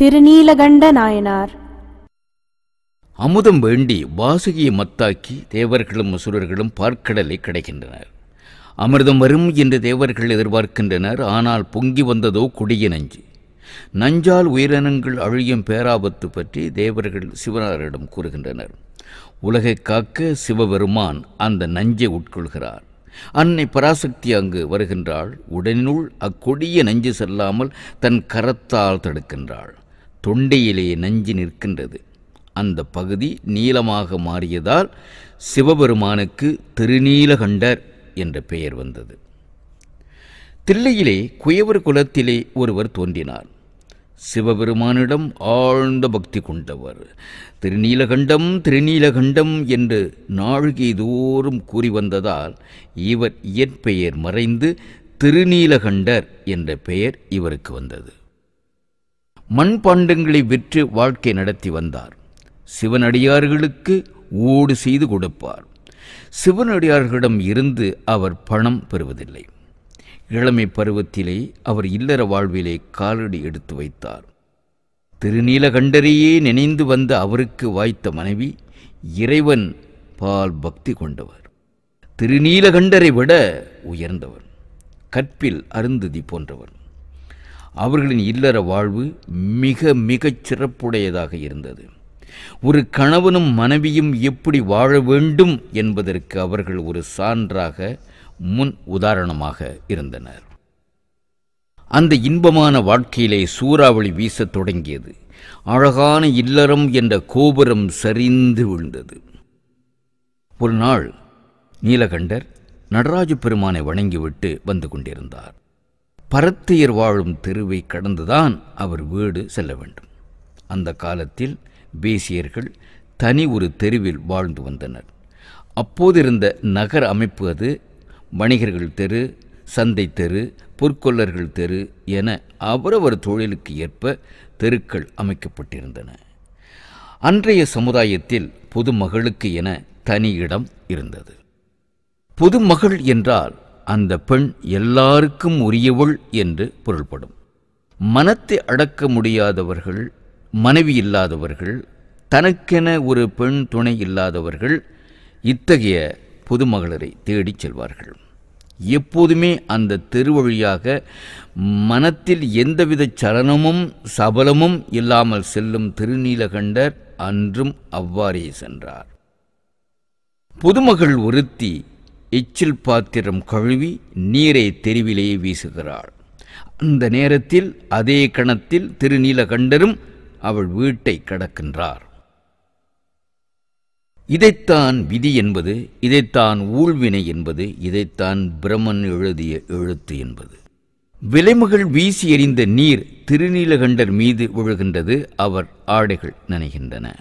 திருநீலகண்ட நாயனார் அமுதம் வேண்டி வாசுகியை மத்தாக்கி தேவர்களும் அசுரர்களும் பார்க்கடலை கிடைக்கின்றனர். அமிர்தம் வரும் என்று தேவர்கள் எதிர்பார்க்கின்றனர் ஆனால் பொங்கி வந்ததோ கொடிய நஞ்சு. நஞ்சால் உயிரினங்கள் அழியும் பேராபத்து பற்றி தேவர்கள் சிவனாரிடம் கூறுகின்றனர். உலகை காக்க சிவபெருமான் அந்த நஞ்சை உட்கொள்கிறார். அன்னை பராசக்தி அங்கு வருகின்றாள். உடனினுள் அக்கொடிய நஞ்சு செல்லாமல் தன் கரத்தால் தடுக்கின்றாள். தொண்டையிலே நஞ்சு நிற்கின்றது. அந்த பகுதி நீளமாக மாறியதால் சிவபெருமானுக்கு திருநீலகண்டர் என்ற பெயர் வந்தது. தில்லையிலே குயவர் குலத்திலே ஒருவர் தோன்றினார். சிவபெருமானிடம் ஆழ்ந்த பக்தி கொண்டவர். திருநீலகண்டம் திருநீலகண்டம் என்று நாழிகை தோறும் கூறி வந்ததால் இவர் இயற்பெயர் மறைந்து திருநீலகண்டர் என்ற பெயர் இவருக்கு வந்தது. மண்பாண்டங்களை விற்று வாழ்க்கை நடத்தி வந்தார். சிவனடியார்களுக்கு ஓடு செய்து கொடுப்பார். சிவனடியார்களிடம் இருந்து அவர் பணம் பெறுவதில்லை. இளமை பருவத்திலே அவர் இல்லற வாழ்விலே காலடி எடுத்து வைத்தார். திருநீலகண்டரையே நினைந்து வந்த அவருக்கு வாய்த்த மனைவி இறைவன் பால் பக்தி கொண்டவர். திருநீலகண்டரை விட உயர்ந்தவர். கற்பில் அருந்ததி போன்றவர். அவர்களின் இல்லற வாழ்வு மிக மிகச் சிறப்புடையதாக இருந்தது. ஒரு கணவனும் மனைவியும் எப்படி வாழ வேண்டும் என்பதற்கு அவர்கள் ஒரு சான்றாக முன் உதாரணமாக இருந்தனர். அந்த இன்பமான வாழ்க்கையிலே சூறாவளி வீசத் தொடங்கியது. அழகான இல்லறம் என்ற கோபுரம் சரிந்து விழுந்தது. ஒரு நாள் நீலகண்டர் நடராஜ பெருமானை வணங்கிவிட்டு வந்து கொண்டிருந்தார். பரத்தியர் வாழும் தெருவை கடந்துதான் அவர் வீடு செல்ல வேண்டும். அந்த காலத்தில் பேசியர்கள் தனி ஒரு தெருவில் வாழ்ந்து வந்தனர். அப்போதிருந்த நகர அமைப்பு அது. வணிகர்கள் தெரு சந்தை தெரு பொற்கொள்ளர்கள் தெரு என அவரவர் தொழிலுக்கு ஏற்ப தெருக்கள் அமைக்கப்பட்டிருந்தன. அன்றைய சமுதாயத்தில் பொதுமகளுக்கு என தனி இடம் இருந்தது. பொதுமகள் என்றால் அந்த பெண் எல்லாருக்கும் உரியவள் என்று பொருள்படும். மனத்தை அடக்க முடியாதவர்கள் மனைவி இல்லாதவர்கள் தனக்கென ஒரு பெண் துணை இல்லாதவர்கள் இத்தகைய புதுமகளரை தேடிச் செல்வார்கள். எப்போதுமே அந்த தெருவழியாக மனத்தில் எந்தவித சலனமும் சபலமும் இல்லாமல் செல்லும் திருநீலகண்டர் அன்றும் அவ்வாறே சென்றார். புதுமகள் ஒருத்தி எச்சில் பாத்திரம் கழுவி நீரை தெருவிலேயே வீசுகிறாள். அந்த நேரத்தில் அதே கணத்தில் திருநீலகண்டரும் அவள் வீட்டை கடக்கின்றார். இதைத்தான் விதி என்பது இதைத்தான் ஊழ்வினை என்பது இதைத்தான் பிரம்மன் எழுதிய எழுத்து என்பது. விலைமகள் வீசி எறிந்த நீர் திருநீலகண்டர் மீது விழுகின்றது அவர் ஆடைகள் நனைகின்றன.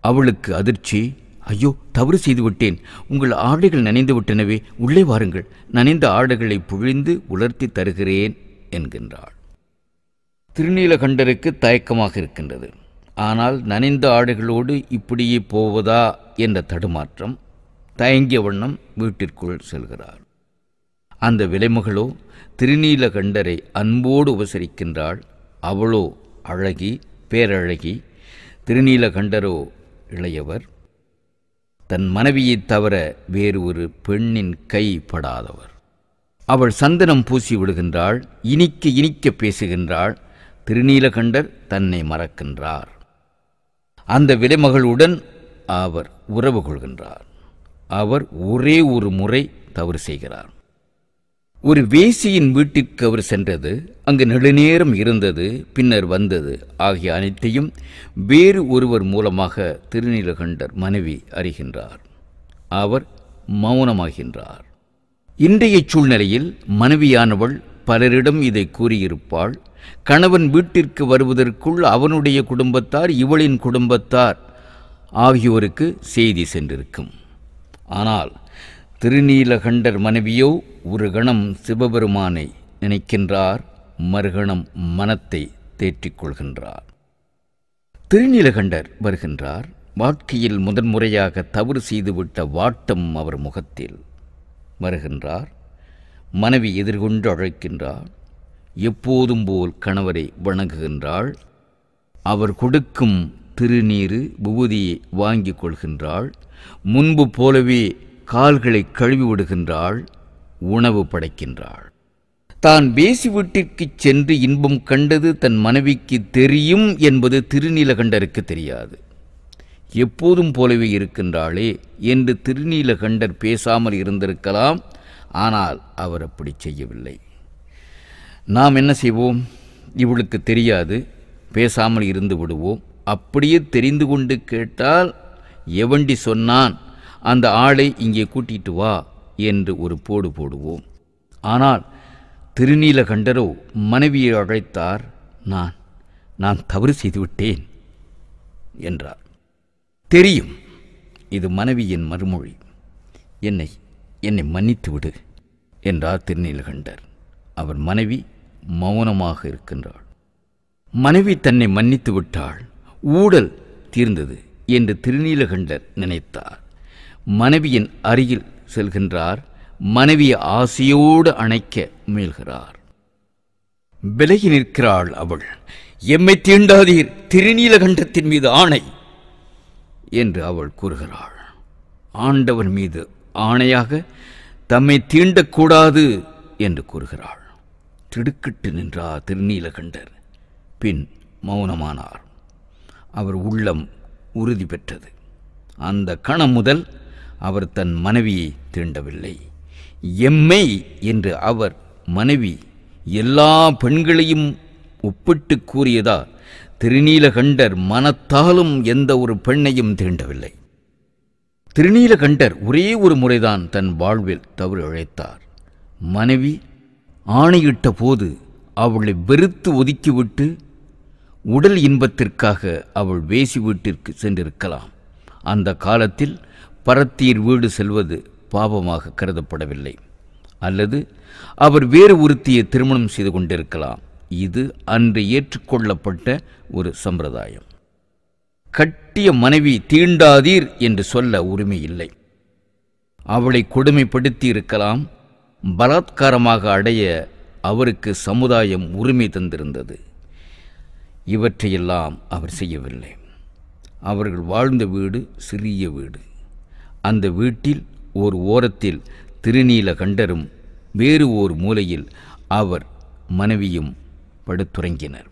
அவளுக்கு அதிர்ச்சி ஐயோ தவறு செய்துவிட்டேன். உங்கள் ஆடைகள் நனைந்து விட்டனவே உள்ளே வாருங்கள். நனைந்த ஆடைகளை புழிந்து உலர்த்தி தருகிறேன் என்கின்றாள். திருநீலகண்டருக்கு தயக்கமாக இருக்கின்றது. ஆனால் நனைந்த ஆடைகளோடு இப்படியே போவதா என்ற தடுமாற்றம் தயங்கிய வண்ணம் வீட்டிற்குள் செல்கிறார் அந்த விலைமகளோ திருநீலகண்டரை அன்போடு உபசரிக்கின்றாள். அவளோ அழகி பேரழகி திருநீலகண்டரோ இளையவர் தன் மனைவியைத் தவிர வேறு ஒரு பெண்ணின் கை படாதவர். அவள் சந்தனம் பூசி விடுகின்றாள் இனிக்க இனிக்க பேசுகின்றாள் திருநீலகண்டர் தன்னை மறக்கின்றார். அந்த விலைமகளுடன் அவர் உறவு கொள்கின்றார். அவர் ஒரே ஒரு முறை தவறு செய்கிறார். ஒரு வேசியின் வீட்டிற்கு அவர் சென்றது. அங்கு நெடுநேரம் இருந்தது பின்னர் வந்தது. ஆகிய அனைத்தையும் வேறு ஒருவர் மூலமாக திருநீலகண்டர் மனைவி அறிகின்றார். அவர் மௌனமாகின்றார். இன்றைய சூழ்நிலையில் மனைவியானவள் பலரிடம் இதை கூறியிருப்பாள். கணவன் வீட்டிற்கு வருவதற்குள் அவனுடைய குடும்பத்தார் இவளின் குடும்பத்தார் ஆகியோருக்கு செய்தி சென்றிருக்கும். ஆனால் திருநீலகண்டர் மனைவியோ ஒரு கணம் சிவபெருமானை நினைக்கின்றார் மறுகணம் மனத்தை தேற்றிக் கொள்கின்றார். திருநீலகண்டர் வருகின்றார். வாழ்க்கையில் முதன்முறையாக தவறு செய்துவிட்ட வாட்டம் அவர் முகத்தில் வருகின்றார். மனைவி எதிர்கொண்டு அழைக்கின்றார். எப்போதும் போல் கணவரை வணங்குகின்றாள். அவர் கொடுக்கும் திருநீரு விபூதியை வாங்கிக் கொள்கின்றாள். முன்பு போலவே கால்களை கழுவி விடுகின்றாள் உணவு படைக்கின்றாள். தான் வேசி சென்று இன்பம் கண்டது தன் மனைவிக்கு தெரியும் என்பது திருநீலகண்டருக்கு தெரியாது. எப்போதும் போலவே இருக்கின்றாளே என்று திருநீலகண்டர் பேசாமல் இருந்திருக்கலாம் ஆனால் அவர் அப்படி செய்யவில்லை. நாம் என்ன செய்வோம்? இவளுக்கு தெரியாது பேசாமல் இருந்து விடுவோம். அப்படியே தெரிந்து கொண்டு கேட்டால் எவண்டி சொன்னான்? அந்த ஆளை இங்கே கூட்டிட்டு வா என்று ஒரு போடு போடுவோம். ஆனால் திருநீலகண்டரோ மனைவியை அழைத்தார் நான் நான் தவறு செய்துவிட்டேன் என்றார். தெரியும் இது மனைவியின் மறுமொழி. என்னை என்னை மன்னித்து விடு என்றார் திருநீலகண்டர். அவர் மனைவி மௌனமாக இருக்கின்றாள். மனைவி தன்னை மன்னித்து விட்டாள். ஊடல் தீர்ந்தது என்று திருநீலகண்டர் நினைத்தார். மனைவியின் அருகில் செல்கின்றார் மனைவியை ஆசையோடு அணைக்க முயல்கிறார். விலகி நிற்கிறாள் அவள். எம்மை தீண்டாதீர் திருநீலகண்டத்தின் மீது ஆணை! என்று அவள் கூறுகிறாள். ஆண்டவன் மீது ஆணையாக தம்மை தீண்டக்கூடாது! என்று கூறுகிறாள். திடுக்கிட்டு நின்றார் திருநீலகண்டர். பின் மௌனமானார். அவர் உள்ளம் உறுதி பெற்றது. அந்த கணம் முதல் அவர் தன் மனைவியை தீண்டவில்லை. எம்மை என்று அவர் மனைவி எல்லா பெண்களையும் ஒப்பிட்டு கூறியதால் திருநீலகண்டர் மனத்தாலும் எந்த ஒரு பெண்ணையும் தீண்டவில்லை. திருநீலகண்டர் ஒரே ஒரு முறைதான் தன் வாழ்வில் தவறு இழைத்தார். மனைவி ஆணையிட்ட போது அவளை வெறுத்து ஒதுக்கிவிட்டு உடல் இன்பத்திற்காக அவள் வேசி வீட்டிற்கு சென்றிருக்கலாம். அந்த காலத்தில் பரத்தீர் வீடு செல்வது பாவமாக கருதப்படவில்லை. அல்லது அவர் வேறு ஒருத்தியை திருமணம் செய்து கொண்டிருக்கலாம். இது அன்று ஏற்றுக்கொள்ளப்பட்ட ஒரு சம்பிரதாயம். கட்டிய மனைவி தீண்டாதீர் என்று சொல்ல உரிமை இல்லை. அவளை கொடுமைப்படுத்தி இருக்கலாம் பலாத்காரமாக அடைய அவருக்கு சமுதாயம் உரிமை தந்திருந்தது. இவற்றையெல்லாம் அவர் செய்யவில்லை. அவர்கள் வாழ்ந்த வீடு சிறிய வீடு. அந்த வீட்டில் ஒரு ஓரத்தில் திருநீலகண்டரும் வேறு ஓர் மூலையில் அவர் மனைவியும் படுத்துறங்கினர்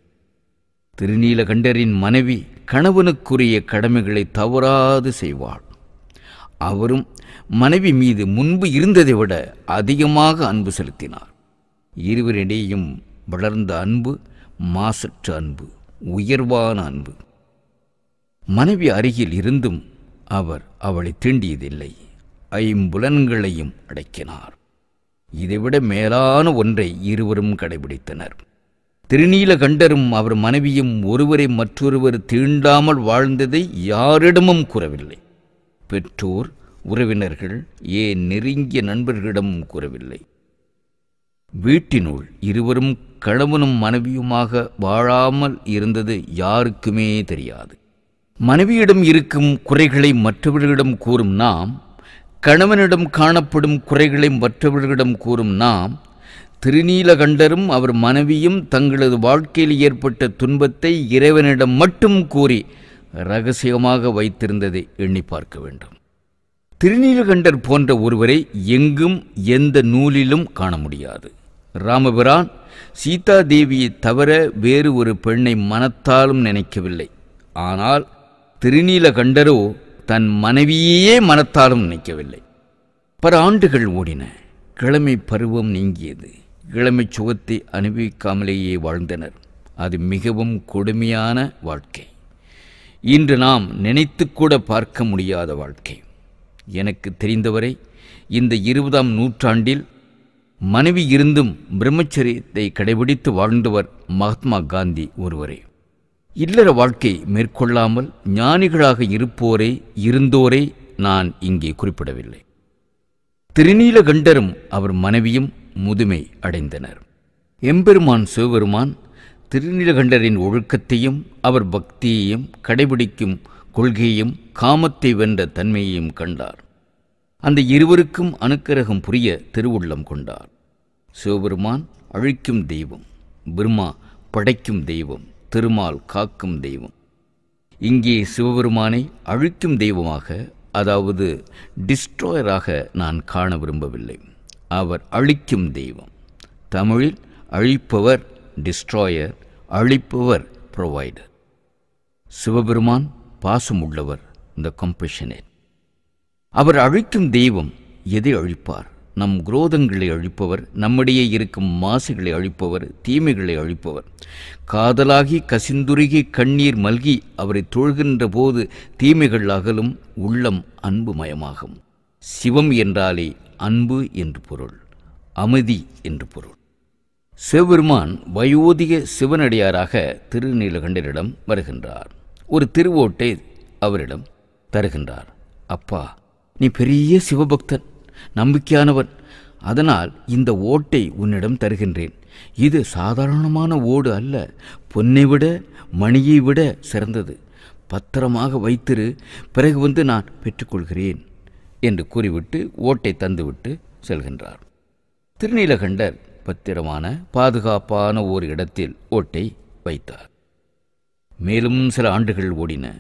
திருநீலகண்டரின் மனைவி கணவனுக்குரிய கடமைகளை தவறாது செய்வாள். அவரும் மனைவி மீது முன்பு இருந்ததை விட அதிகமாக அன்பு செலுத்தினார். இருவரிடையும் வளர்ந்த அன்பு மாசற்ற அன்பு உயர்வான அன்பு. மனைவி அருகில் இருந்தும் அவர் அவளை தீண்டியதில்லை. ஐம்புலன்களையும் அடக்கினார். இதைவிட மேலான ஒன்றை இருவரும் கடைபிடித்தனர். திருநீலகண்டரும் அவர் மனைவியும் ஒருவரை மற்றொருவர் தீண்டாமல் வாழ்ந்ததை யாரிடமும் கூறவில்லை. பெற்றோர் உறவினர்கள் ஏன் நெருங்கிய நண்பர்களிடமும் கூறவில்லை. வீட்டினுள் இருவரும் கணவனும் மனைவியுமாக வாழாமல் இருந்தது யாருக்குமே தெரியாது. மனைவியிடம் இருக்கும் குறைகளை மற்றவர்களிடம் கூறும் நாம் கணவனிடம் காணப்படும் குறைகளை மற்றவர்களிடம் கூறும் நாம் திருநீலகண்டரும் அவர் மனைவியும் தங்களது வாழ்க்கையில் ஏற்பட்ட துன்பத்தை இறைவனிடம் மட்டும் கூறி ரகசியமாக வைத்திருந்ததை எண்ணி பார்க்க வேண்டும். திருநீலகண்டர் போன்ற ஒருவரை எங்கும் எந்த நூலிலும் காண முடியாது. ராமபிரான் சீதா தேவியை தவிர வேறு ஒரு பெண்ணை மனத்தாலும் நினைக்கவில்லை. ஆனால் திருநீலகண்டரோ தன் மனைவியையே மனத்தாலும் நினைக்கவில்லை. பல ஆண்டுகள் ஓடின. கிழமை பருவம் நீங்கியது. கிழமை சுகத்தை அனுபவிக்காமலேயே வாழ்ந்தனர். அது மிகவும் கொடுமையான வாழ்க்கை. இன்று நாம் நினைத்து கூட பார்க்க முடியாத வாழ்க்கை. எனக்கு தெரிந்தவரை இந்த இருபதாம் நூற்றாண்டில் மனைவி இருந்தும் பிரம்மச்சரியத்தை கடைபிடித்து வாழ்ந்தவர் மகாத்மா காந்தி ஒருவரே. இல்லற வாழ்க்கை மேற்கொள்ளாமல் ஞானிகளாக இருப்போரே இருந்தோரை நான் இங்கே குறிப்பிடவில்லை. திருநீலகண்டரும் அவர் மனைவியும் முதுமை அடைந்தனர். எம்பெருமான் சிவபெருமான் திருநீலகண்டரின் ஒழுக்கத்தையும் அவர் பக்தியையும் கடைபிடிக்கும் கொள்கையையும் காமத்தை வென்ற தன்மையையும் கண்டார். அந்த இருவருக்கும் அனுக்கிரகம் புரிய திருவுள்ளம் கொண்டார். சிவபெருமான் அழிக்கும் தெய்வம் பிரம்மா படைக்கும் தெய்வம். திருமால் காக்கும் தெய்வம். இங்கே சிவபெருமானை அழிக்கும் தெய்வமாக அதாவது டிஸ்ட்ராயராக நான் காண விரும்பவில்லை. அவர் அழிக்கும் தெய்வம். தமிழில் அழிப்பவர் டிஸ்ட்ராயர் அழிப்பவர் ப்ரொவைடர். சிவபெருமான் பாசமுள்ளவர் இந்த கம்பஷனேட். அவர் அழிக்கும் தெய்வம் எதை அழிப்பார்? நம் குரோதங்களை அழிப்பவர் நம்மிடையே இருக்கும் மாசுகளை அழிப்பவர் தீமைகளை அழிப்பவர். காதலாகி கசிந்துருகி கண்ணீர் மல்கி அவரை தொழுகின்ற போது தீமைகள் அகலும் உள்ளம் அன்பு மயமாகும் சிவம் என்றாலே அன்பு என்று பொருள் அமைதி என்று பொருள். சிவபெருமான் வயோதிக சிவனடியாராக திருநீலகண்டரிடம் வருகின்றார். ஒரு திருவோட்டை அவரிடம் தருகின்றார். அப்பா நீ பெரிய சிவபக்தன். நம்பிக்கையானவன். அதனால் இந்த ஓட்டை உன்னிடம் தருகின்றேன். இது சாதாரணமான ஓடு அல்ல. பொன்னை விட மணியை விட சிறந்தது. பத்திரமாக வைத்திரு. பிறகு வந்து நான் பெற்றுக்கொள்கிறேன் என்று கூறிவிட்டு ஓட்டை தந்துவிட்டு செல்கின்றார். திருநீலகண்டர் பத்திரமான பாதுகாப்பான ஓர் இடத்தில் ஓட்டை வைத்தார். மேலும் சில ஆண்டுகள் ஓடின.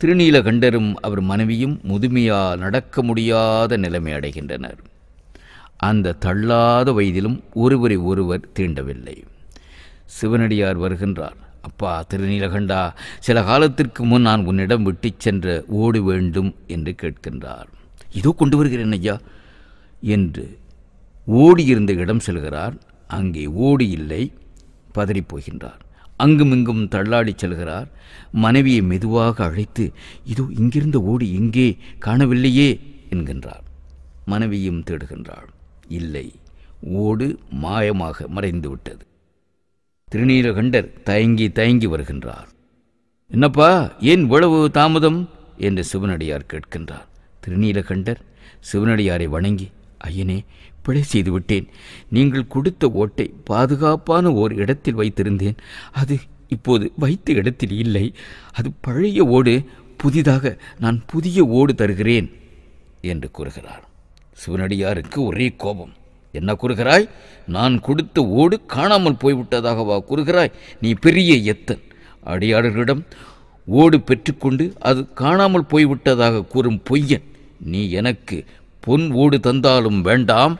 திருநீலகண்டரும் அவர் மனைவியும் முதுமையால் நடக்க முடியாத நிலைமை அடைகின்றனர். அந்த தள்ளாத வயதிலும் ஒருவரை ஒருவர் தீண்டவில்லை. சிவனடியார் வருகின்றார். அப்பா திருநீலகண்டா சில காலத்திற்கு முன் நான் உன்னிடம் விட்டுச் சென்ற ஓடு வேண்டும் என்று கேட்கின்றார். இதோ கொண்டு வருகிறேன் ஐயா என்று ஓடியிருந்த இடம் செல்கிறார். அங்கே ஓடி இல்லை பதறிப் போகின்றார். அங்குமிங்கும் தள்ளாடிச் செல்கிறார். மனைவியை மெதுவாக அழைத்து இதோ இங்கிருந்த ஓடி இங்கே காணவில்லையே என்கின்றார். மனைவியும் தேடுகின்றாள். இல்லை ஓடு மாயமாக மறைந்து விட்டது. திருநீலகண்டர் தயங்கி தயங்கி வருகின்றார். என்னப்பா ஏன் இவ்வளவு தாமதம்? என்று சிவனடியார் கேட்கின்றார். திருநீலகண்டர் சிவனடியாரை வணங்கி ஐயனே பிழை செய்துவிட்டேன். நீங்கள் கொடுத்த ஓட்டை பாதுகாப்பான ஓர் இடத்தில் வைத்திருந்தேன். அது இப்போது வைத்த இடத்தில் இல்லை. அது பழைய ஓடு புதிதாக நான் புதிய ஓடு தருகிறேன் என்று கூறுகிறார் சிவனடியாருக்கு ஒரே கோபம். என்ன கூறுகிறாய்? நான் கொடுத்த ஓடு காணாமல் போய்விட்டதாகவா கூறுகிறாய்? நீ பெரிய எத்தன். அடியாளர்களிடம் ஓடு பெற்றுக்கொண்டு அது காணாமல் போய்விட்டதாக கூறும் பொய்யன் நீ எனக்கு பொன் ஓடு தந்தாலும் வேண்டாம்.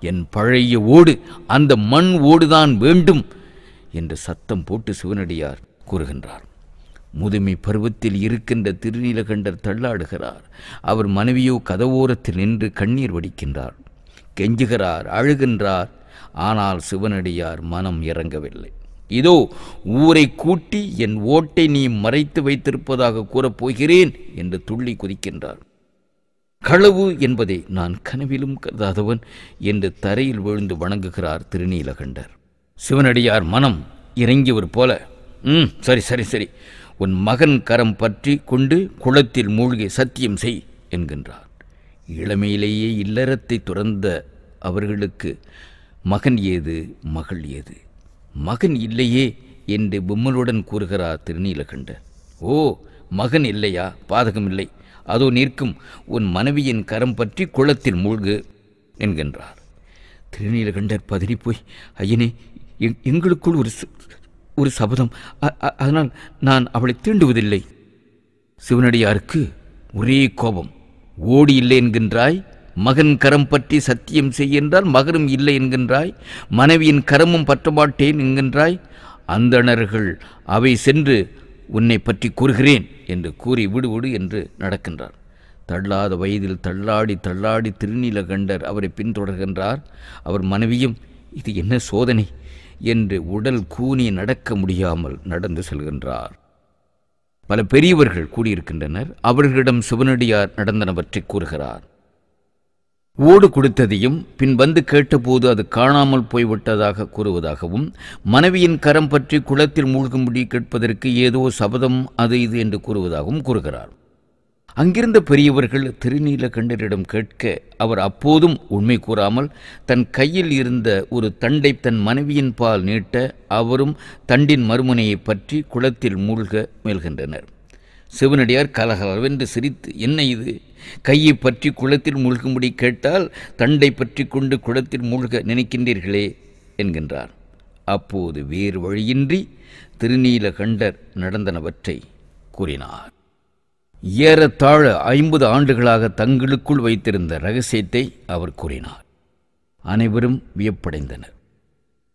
என் பழைய ஓடு அந்த மண் ஓடுதான் வேண்டும் என்று சத்தம் போட்டு சிவனடியார் கூறுகின்றார். முதுமை பருவத்தில் இருக்கின்ற திருநீலகண்டர் தள்ளாடுகிறார். அவர் மனைவியோ கதவோரத்தில் நின்று கண்ணீர் வடிக்கின்றார். கெஞ்சுகிறார் அழுகின்றார். ஆனால் சிவனடியார் மனம் இறங்கவில்லை. இதோ ஊரை கூட்டி என் ஓட்டை நீ மறைத்து வைத்திருப்பதாக கூறப் போகிறேன் என்று துள்ளி குதிக்கின்றார். களவு என்பதை நான் கனவிலும் கருதாதவன் என்று தரையில் விழுந்து வணங்குகிறார் திருநீலகண்டர். சிவனடியார் மனம் இறங்கியவர் போல ம் சரி சரி சரி. உன் மகன் கரம் பற்றி கொண்டு குளத்தில் மூழ்கி சத்தியம் செய் என்கின்றார். இளமையிலேயே இல்லறத்தை துறந்த அவர்களுக்கு மகன் ஏது மகள் ஏது? மகன் இல்லையே என்று விம்மலுடன் கூறுகிறார் திருநீலகண்டர். ஓ மகன் இல்லையா? பாதகம் இல்லை. அதோ நிற்கும் உன் மனைவியின் கரம் பற்றி குளத்தில் மூழ்கு என்கின்றார். திருநீலகண்டர் பதறிப்போய் ஐயனே எங்- எங்களுக்குள் ஒரு ஒரு சபதம் அ- அதனால் நான் அவளை தீண்டுவதில்லை. சிவனடியாருக்கு ஒரே கோபம் ஓடி இல்லை என்கின்றாய் மகன் கரம் பற்றி சத்தியம் செய் என்றால் மகனும் இல்லை என்கின்றாய் மனைவியின் கரமும் பற்ற மாட்டேன் என்கின்றாய் அந்தணர்கள் அவை சென்று உன்னை பற்றி கூறுகிறேன் என்று கூறி விடுவிடு என்று நடக்கின்றார். தள்ளாத வயதில் தள்ளாடி தள்ளாடி திருநீலகண்டர் அவரை பின்தொடர்கின்றார். அவர் மனைவியும் இது என்ன சோதனை? என்று உடல் கூனி நடக்க முடியாமல் நடந்து செல்கின்றார். பல பெரியவர்கள் கூடியிருக்கின்றனர். அவர்களிடம் சிவனடியார் நடந்தனவற்றை கூறுகிறார். ஓடு கொடுத்ததையும் பின் வந்து கேட்டபோது அது காணாமல் போய்விட்டதாக கூறுவதாகவும் மனைவியின் கரம் பற்றி குளத்தில் மூழ்கும்படி கேட்பதற்கு ஏதோ சபதம் அது இது என்று கூறுவதாகவும் கூறுகிறார். அங்கிருந்த பெரியவர்கள் திருநீலகண்டரிடம் கேட்க அவர் அப்போதும் உண்மை கூறாமல் தன் கையில் இருந்த ஒரு தண்டை தன் மனைவியின் பால் நீட்ட அவரும் தண்டின் மறுமுனையை பற்றி குளத்தில் மூழ்க முயல்கின்றனர். சிவனடியார் கலகலவென்று சிரித்து என்ன இது? கையை பற்றி குளத்தில் மூழ்கும்படி கேட்டால் தண்டை பற்றி கொண்டு குளத்தில் மூழ்க நினைக்கின்றீர்களே? என்கின்றார். அப்போது வேறு வழியின்றி திருநீலகண்டர் நடந்தனவற்றை கூறினார். ஏறத்தாழ ஐம்பது ஆண்டுகளாக தங்களுக்குள் வைத்திருந்த ரகசியத்தை அவர் கூறினார். அனைவரும் வியப்படைந்தனர்.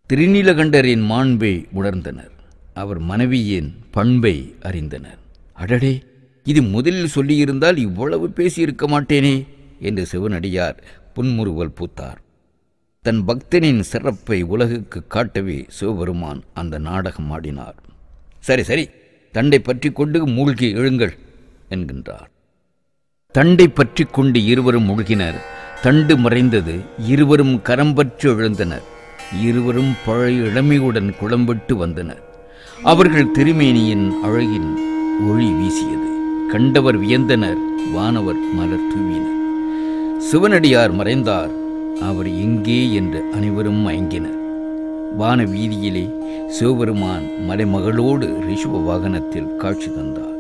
திருநீலகண்டரின் மாண்பை உணர்ந்தனர். அவர் மனைவியின் பண்பை அறிந்தனர். அடடே இது முதலில் சொல்லியிருந்தால் இவ்வளவு பேசியிருக்க மாட்டேனே என்று சிவனடியார் புன்முறுவல் பூத்தார். தன் பக்தனின் சிறப்பை உலகுக்கு காட்டவே சிவபெருமான் அந்த நாடகம் ஆடினார். சரி சரி தண்டை பற்றி கொண்டு மூழ்கி எழுங்கள் என்கின்றார். தண்டை பற்றி கொண்டு இருவரும் மூழ்கினர். தண்டு மறைந்தது இருவரும் கரம்பற்று எழுந்தனர். இருவரும் பழைய இளமையுடன் குளம்பிட்டு வந்தனர். அவர்கள் திருமேனியின் அழகின் ஒளி வீசியது. கண்டவர் வியந்தனர் வானவர் மலர் தூவினர். சிவனடியார் மறைந்தார் அவர் எங்கே என்று அனைவரும் மயங்கினர். வான வீதியிலே சிவபெருமான் மலைமகளோடு ரிஷப வாகனத்தில் காட்சி தந்தார்.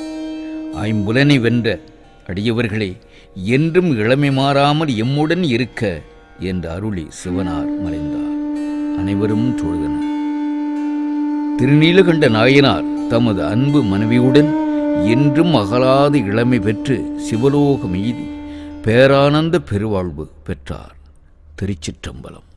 ஐம்புலனை வென்ற அடியவர்களே என்றும் இளமை மாறாமல் எம்முடன் இருக்க என்று அருளி சிவனார் மறைந்தார். அனைவரும் தொழுதனர். திருநீலகண்ட நாயனார் தமது அன்பு மனைவியுடன் என்றும் அகலாது இளமை பெற்று சிவலோகம் எய்தி பேரானந்த பெருவாழ்வு பெற்றார் திருச்சிற்றம்பலம்.